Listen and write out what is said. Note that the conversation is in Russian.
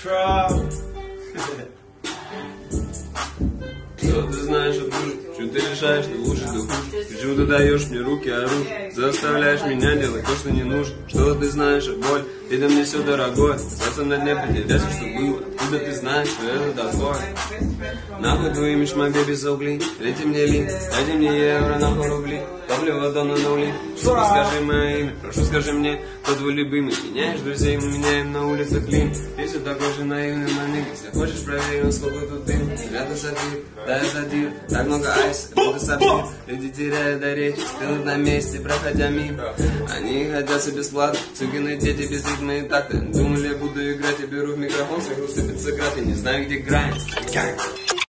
Что ты знаешь о дружбе? Что ты решаешь, ты лучше, ты хуже? Почему ты даешь мне руки, оружие? Заставляешь меня делать то, что не нужно. Что ты знаешь о боли? Ты мне все дорогое. Сердце на дне поделяйся, что было. Откуда ты знаешь, что это такое? Нахуй твои мишмаби без углей. Лети мне ли, дайте мне евро, нахуй рубли. Топливо давно на ули. Что скажи мое имя, прошу скажи мне, кто твой любимый. Меняешь друзей, мы меняем на улицах клин. Ты все такой же наивный маник. Если хочешь, проверь, насколько тут дым. Рядом сапфир, да это дир. Так много айс, будто сапфир. Люди теряют до речи, стынут на месте, проходя мимо. Они себе бесплатно, цыганы дети без ритма и такта. Думали, я буду играть, я беру в микрофон, своих сыпется град, и не знаю, где грань.